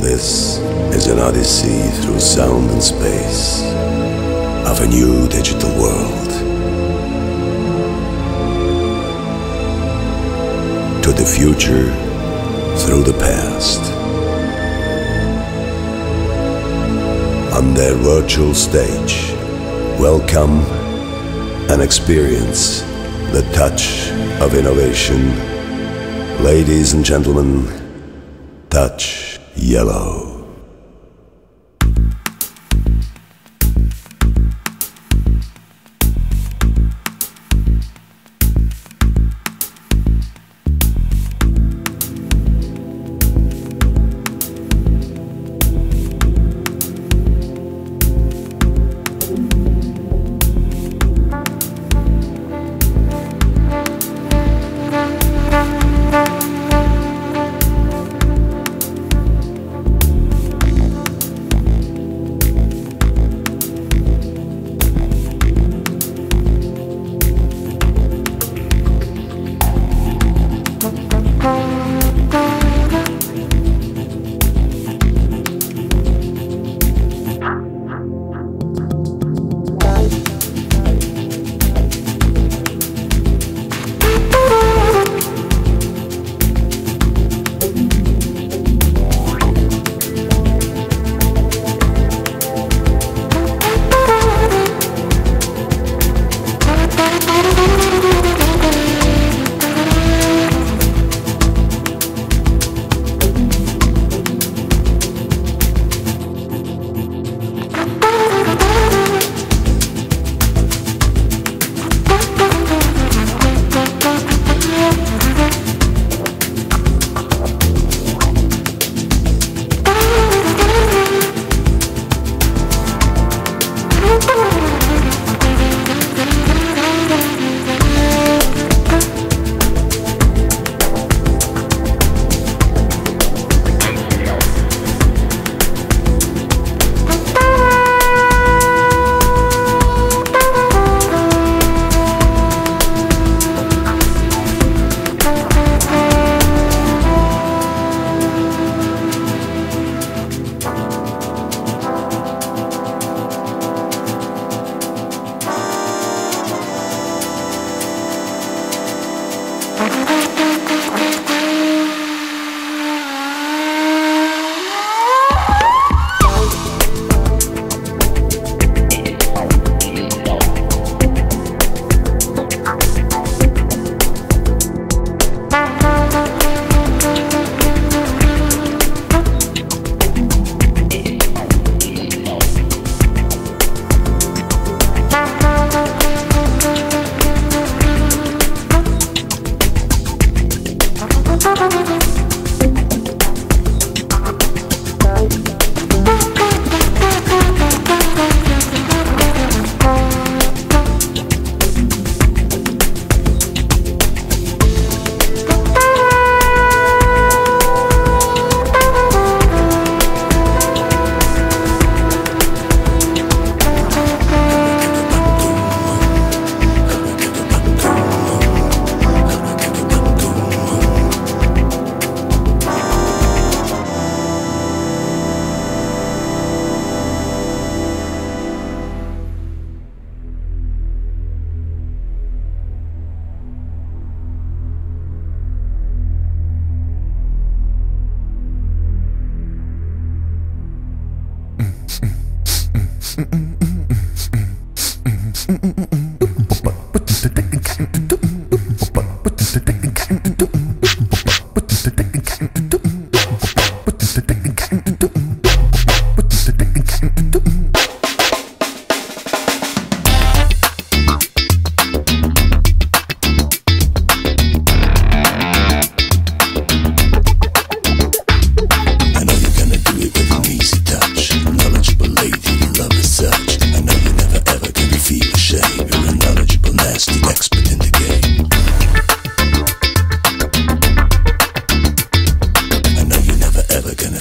This is an odyssey through sound and space of a new digital world. To the future through the past. On their virtual stage, welcome and experience the touch of innovation. Ladies and gentlemen, touch Yello.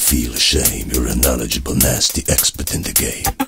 Feel ashamed. You're a knowledgeable, nasty expert in the game.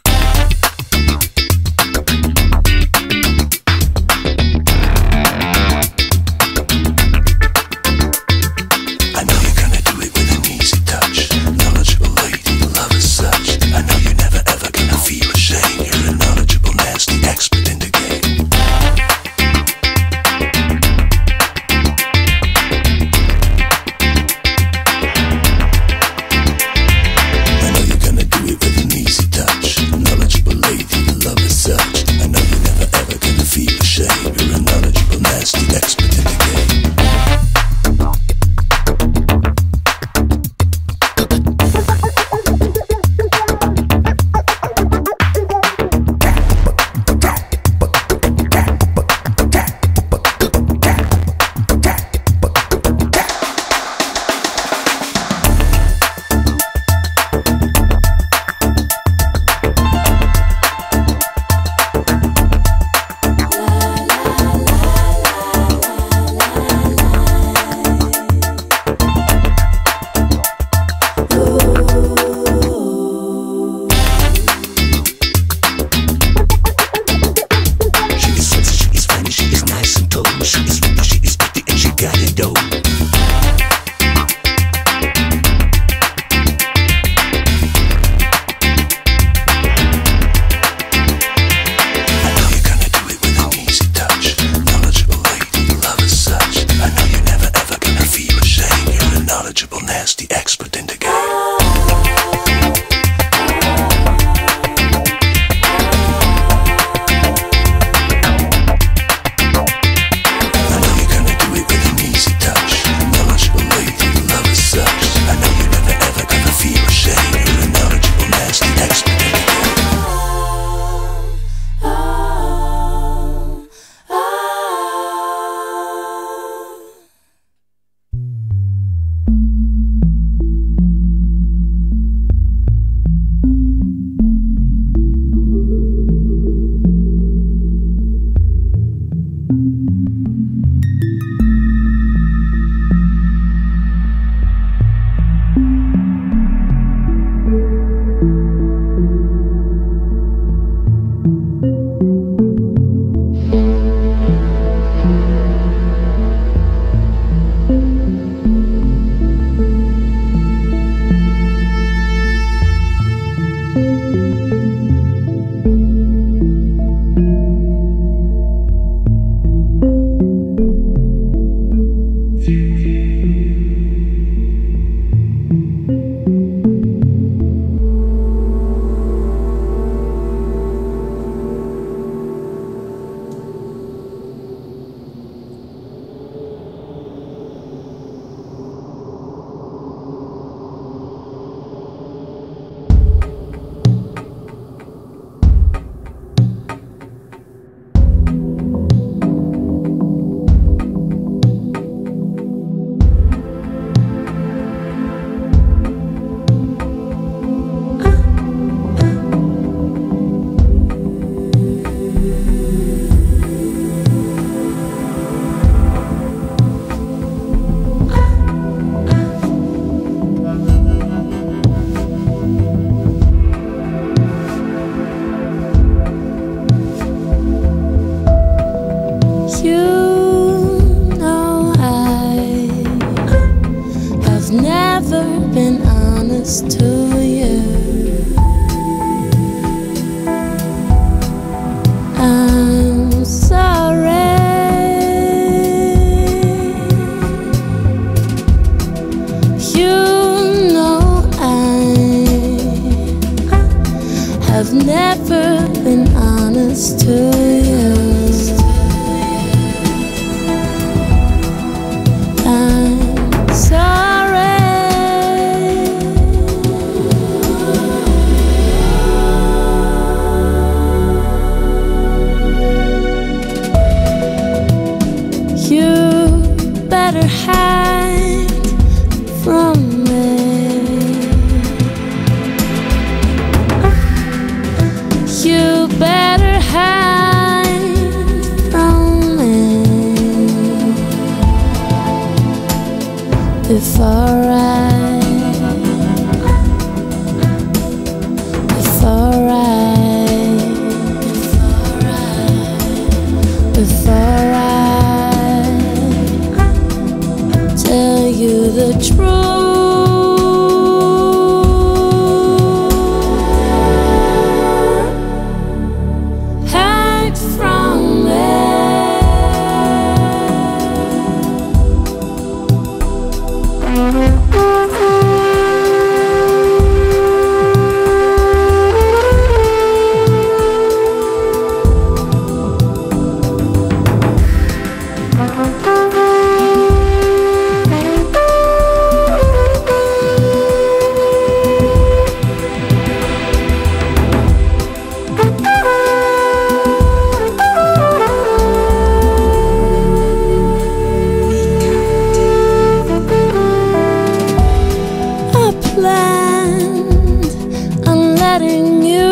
letting you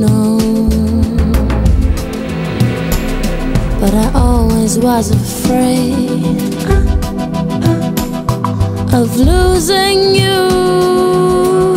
know. But I always was afraid of losing you.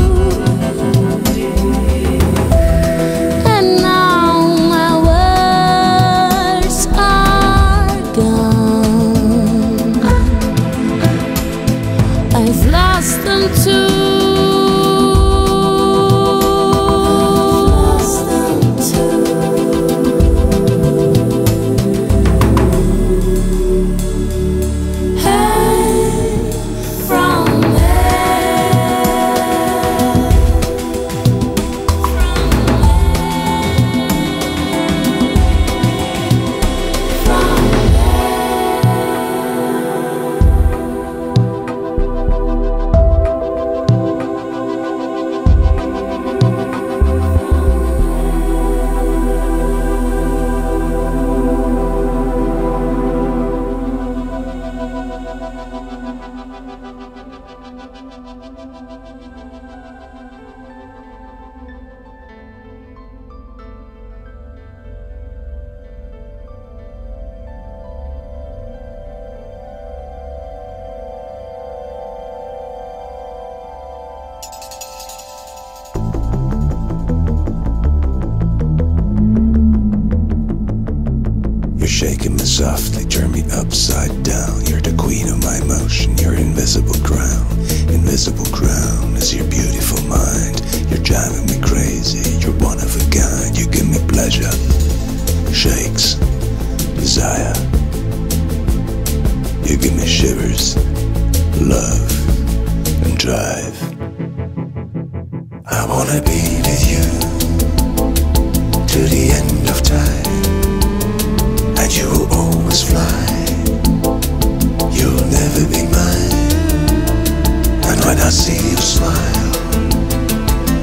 your smile.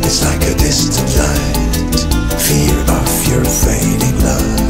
It's like a distant light, fear of your fading love.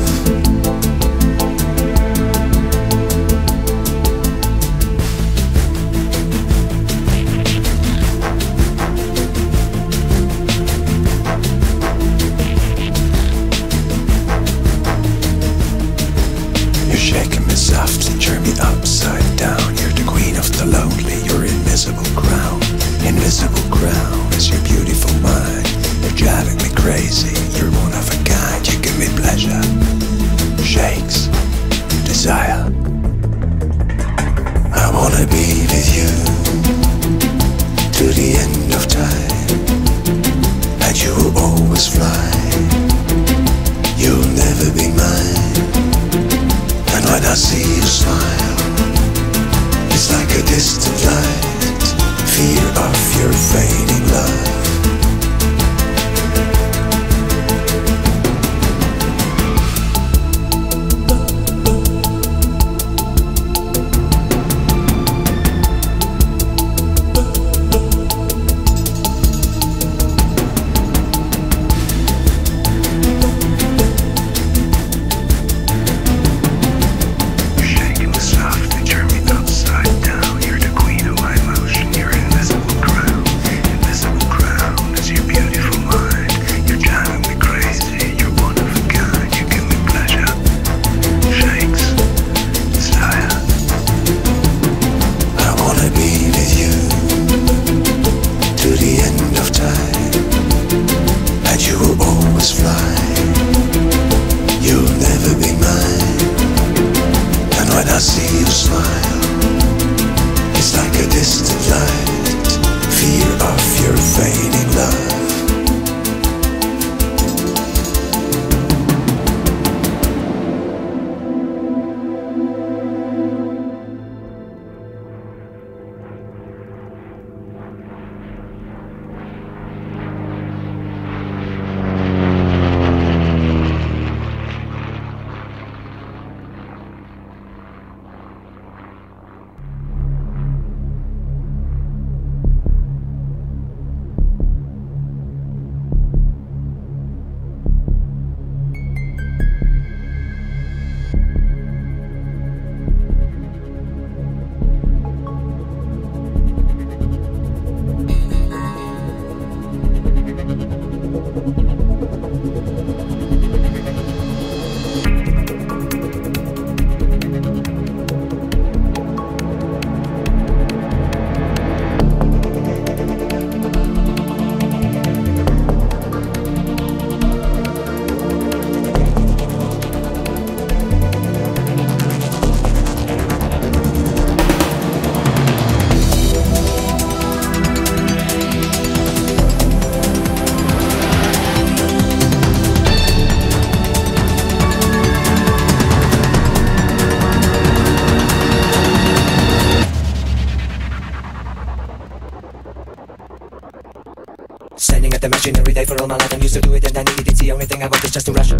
for all my life. I'm used to do it and I needed it. The only thing I want is just to rush,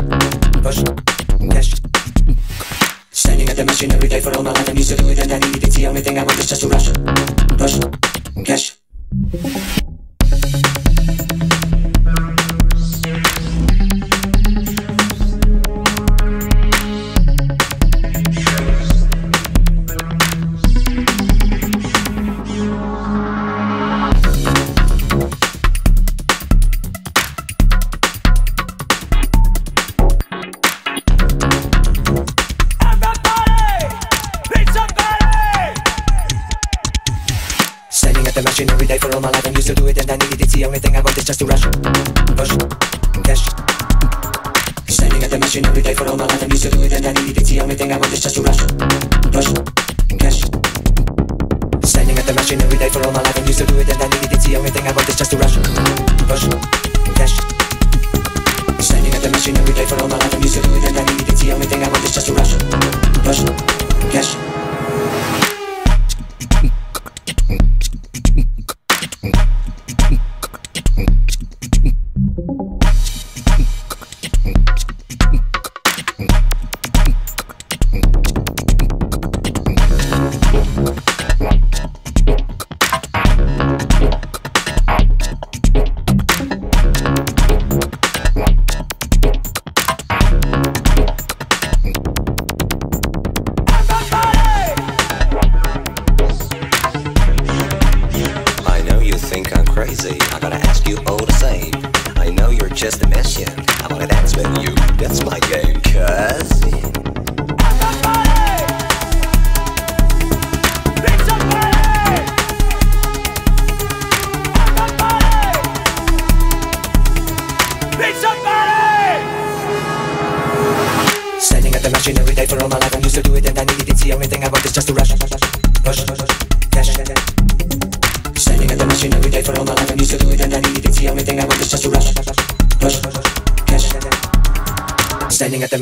push, cash. Standing at the machine every day for all my life. I'm used to do it and I needed it. The only thing I want is just to rush, push, cash.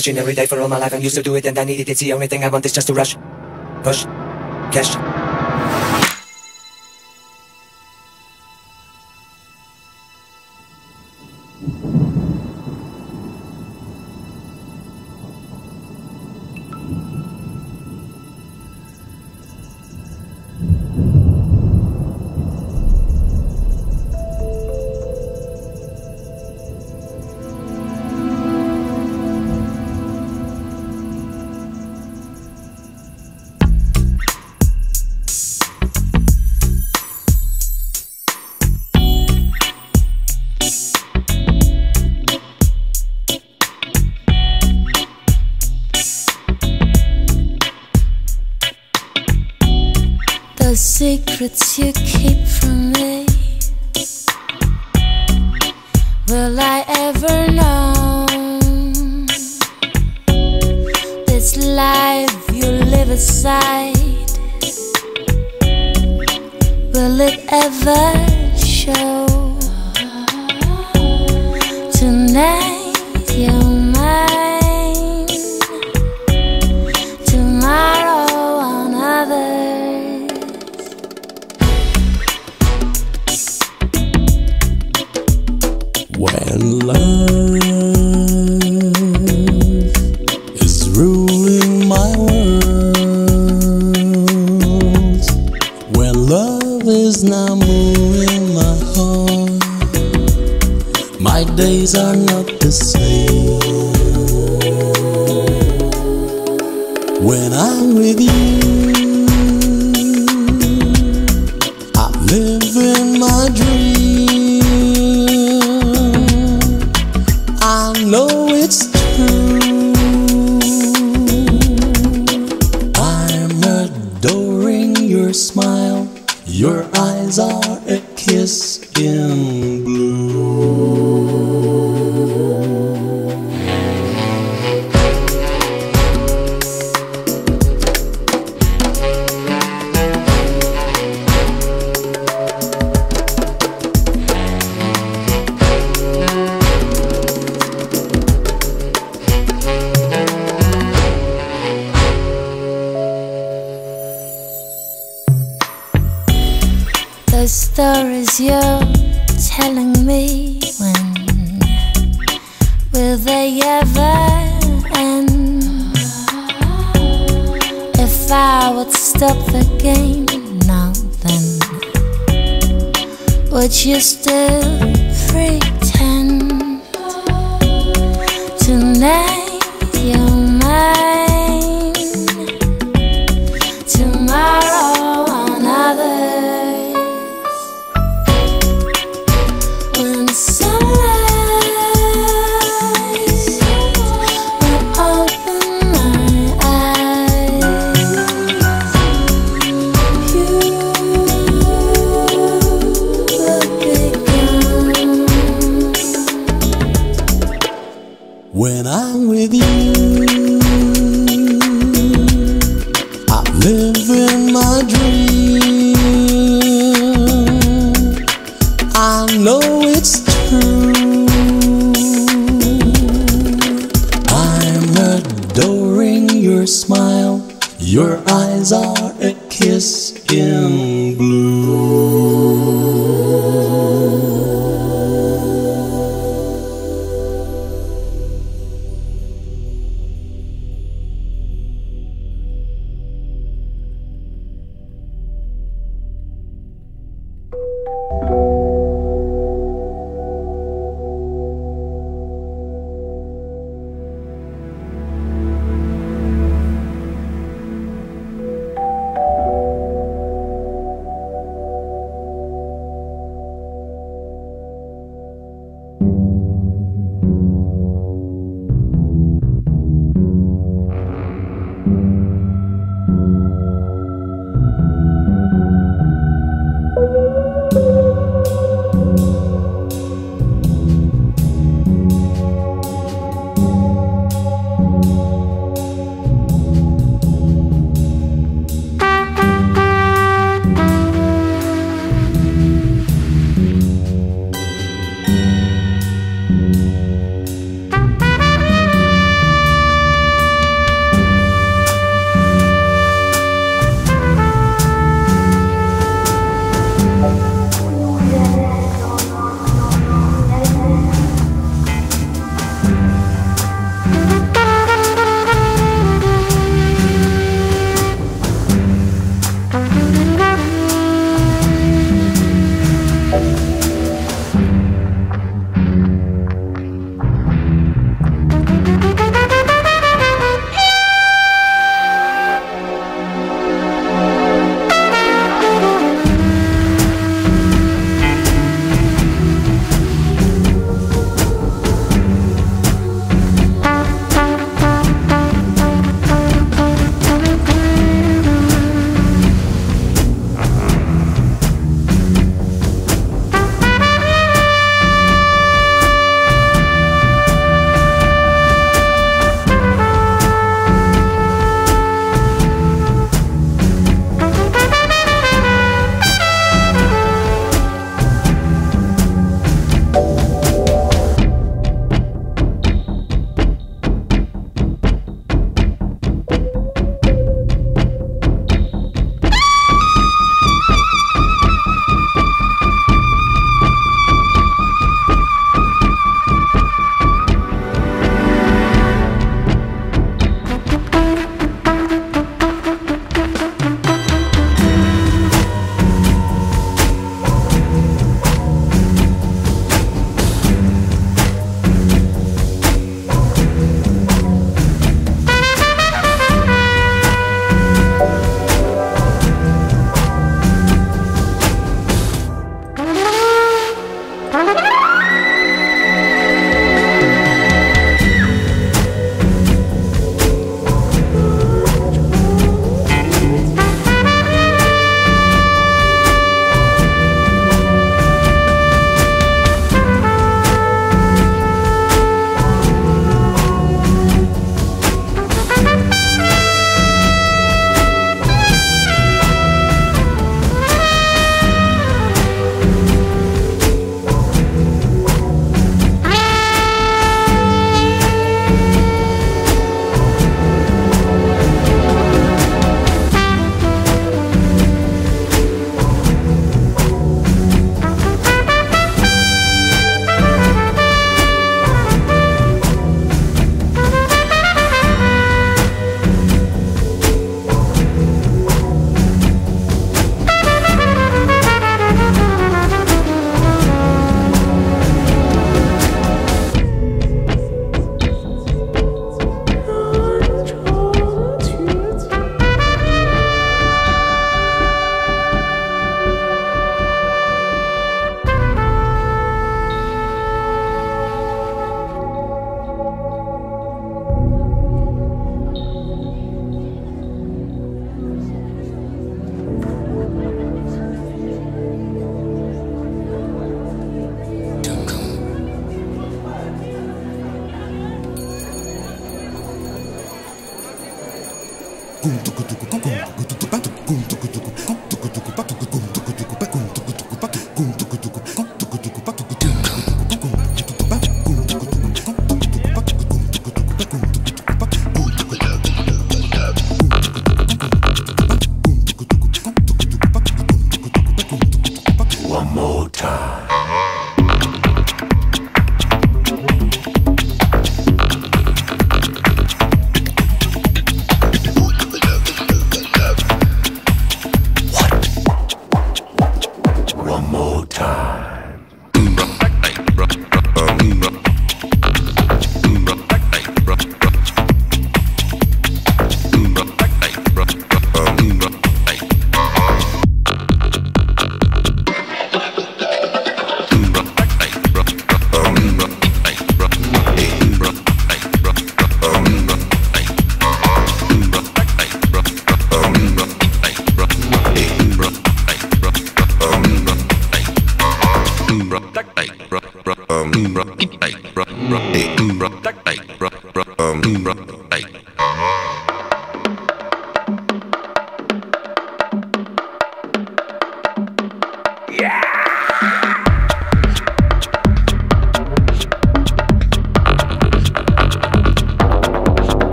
machine every day for all my life. I'm used to do it and I need it. It's the only thing I want is just to rush, push, cash.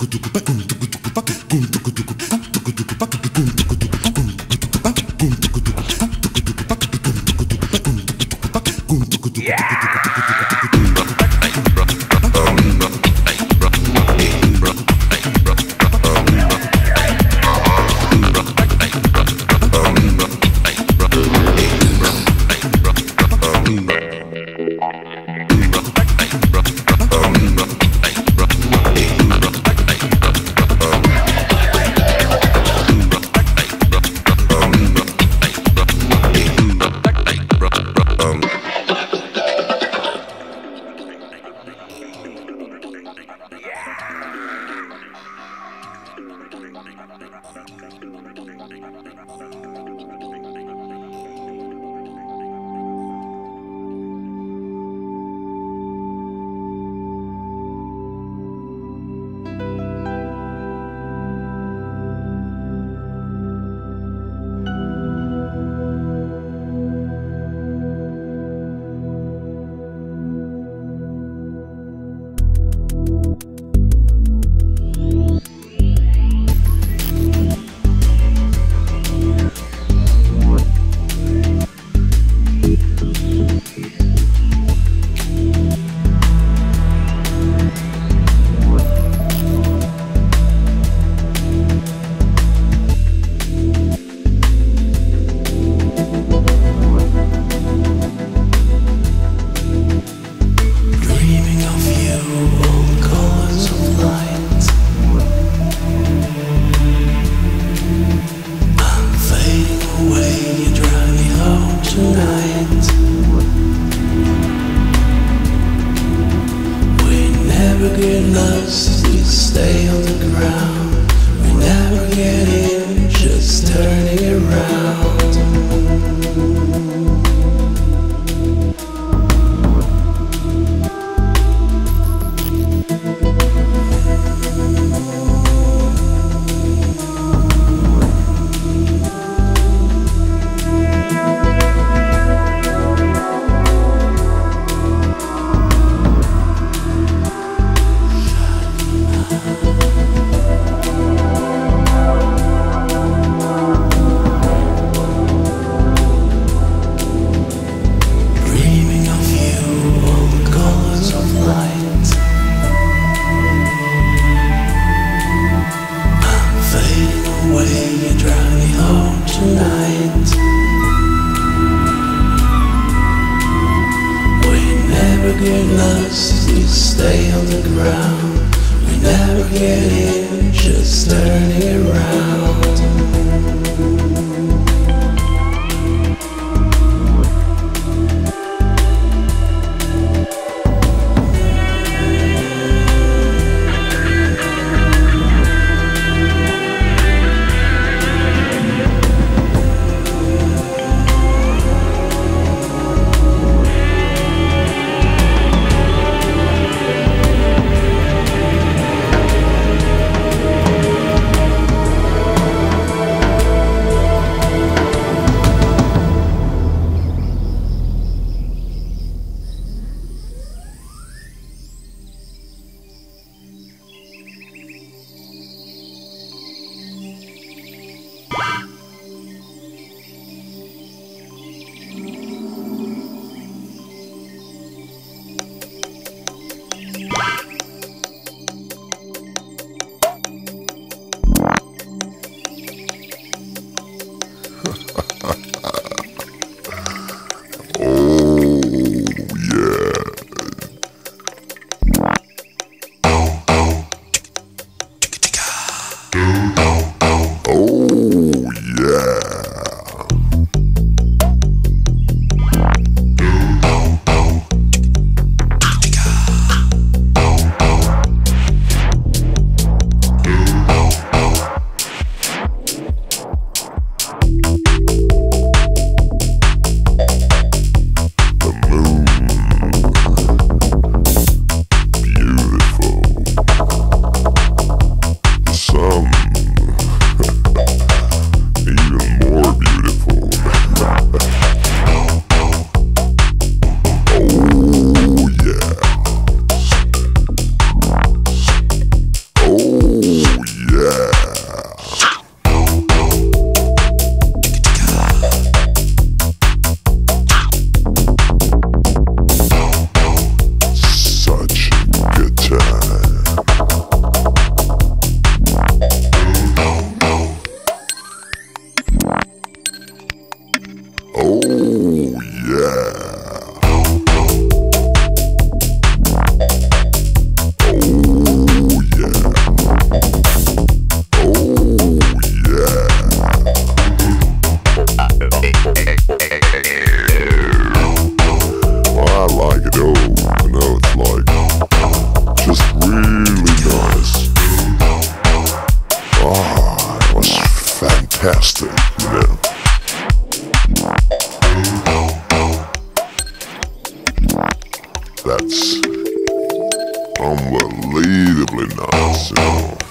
Dreaming That's unbelievably nice.